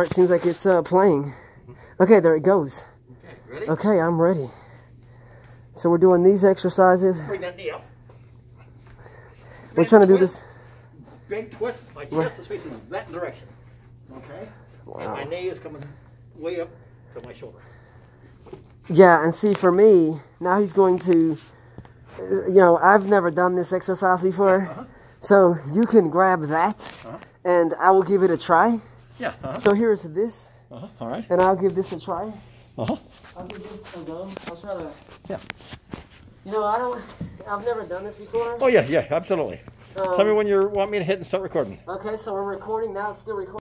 It seems like it's uh, playing. Okay, there it goes. Okay, ready? Okay, I'm ready. So we're doing these exercises. Bring that up. We're trying to do this. Big twist. My chest Right. is facing that direction. Okay? And Wow. my knee is coming way up to my shoulder. Yeah, and see, for me, now he's going to, uh, you know, I've never done this exercise before. Uh-huh. So you can grab that, Uh-huh. and I will give it a try. Yeah. Uh-huh. So here's this, uh-huh. All right. and I'll give this a try. Uh-huh. I'll give this a go. I'll try to. Yeah. You know, I don't. I've never done this before. Oh, yeah, yeah, absolutely. Um, Tell me when you want me to hit and start recording. Okay, so we're recording now. It's still recording.